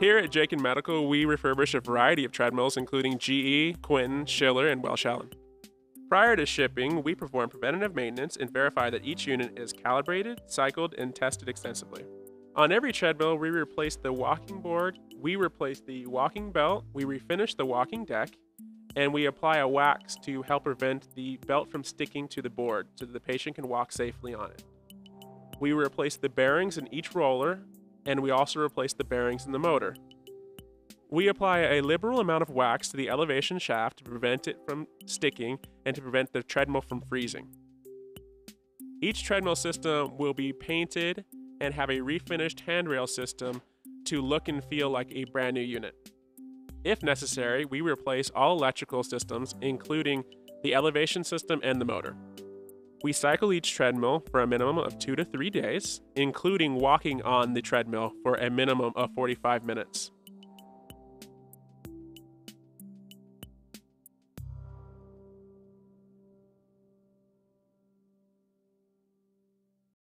Here at Jaken Medical, we refurbish a variety of treadmills, including GE, Quinton, Schiller, and Welch Allyn. Prior to shipping, we perform preventative maintenance and verify that each unit is calibrated, cycled, and tested extensively. On every treadmill, we replace the walking board, we replace the walking belt, we refinish the walking deck, and we apply a wax to help prevent the belt from sticking to the board so that the patient can walk safely on it. We replace the bearings in each roller, and we also replace the bearings in the motor. We apply a liberal amount of wax to the elevation shaft to prevent it from sticking and to prevent the treadmill from freezing. Each treadmill system will be painted and have a refinished handrail system to look and feel like a brand new unit. If necessary, we replace all electrical systems, including the elevation system and the motor. We cycle each treadmill for a minimum of two to three days, including walking on the treadmill for a minimum of 45 minutes.